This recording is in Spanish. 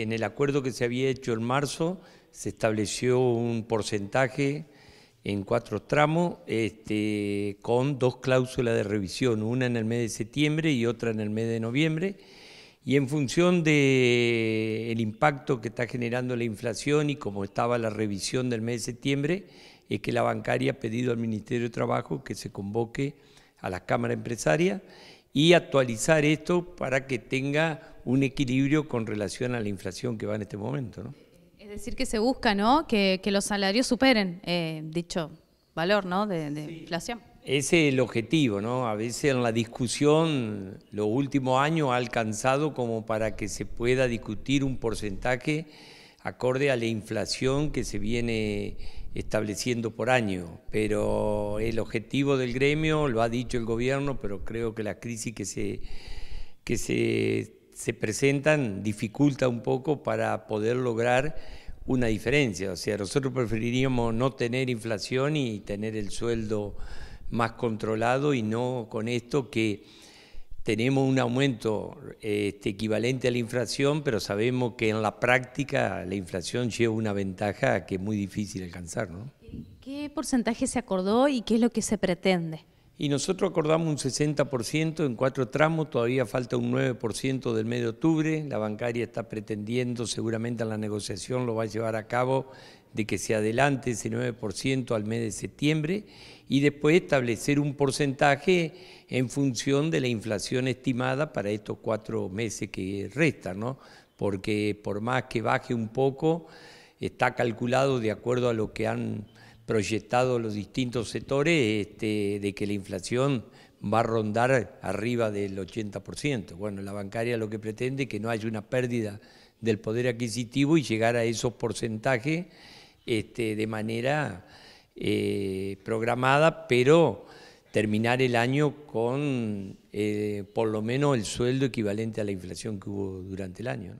En el acuerdo que se había hecho en marzo se estableció un porcentaje en cuatro tramos este, con dos cláusulas de revisión, una en el mes de septiembre y otra en el mes de noviembre. Y en función del impacto que está generando la inflación y como estaba la revisión del mes de septiembre, es que la bancaria ha pedido al Ministerio de Trabajo que se convoque a la Cámara Empresaria y actualizar esto para que tenga un equilibrio con relación a la inflación que va en este momento. ¿no? Es decir, que se busca ¿no? que, los salarios superen eh, dicho valor ¿no? de, inflación. Ese es el objetivo, ¿no? A veces en la discusión, los últimos años ha alcanzado como para que se pueda discutir un porcentaje acorde a la inflación que se viene estableciendo por año, pero el objetivo del gremio, lo ha dicho el gobierno, pero creo que la crisis que se, que se, se presentan dificulta un poco para poder lograr una diferencia. O sea, nosotros preferiríamos no tener inflación y tener el sueldo más controlado y no con esto que tenemos un aumento este, equivalente a la inflación, pero sabemos que en la práctica la inflación lleva una ventaja que es muy difícil alcanzar. ¿no? ¿Qué porcentaje se acordó y qué es lo que se pretende? Y nosotros acordamos un 60% en cuatro tramos, todavía falta un 9% del mes de octubre, la bancaria está pretendiendo, seguramente en la negociación lo va a llevar a cabo, de que se adelante ese 9% al mes de septiembre y después establecer un porcentaje en función de la inflación estimada para estos cuatro meses que restan, ¿no? porque por más que baje un poco, está calculado de acuerdo a lo que han proyectado los distintos sectores, este, de que la inflación va a rondar arriba del 80%. Bueno, la bancaria lo que pretende es que no haya una pérdida del poder adquisitivo y llegar a esos porcentajes este, de manera eh, programada, pero terminar el año con eh, por lo menos el sueldo equivalente a la inflación que hubo durante el año.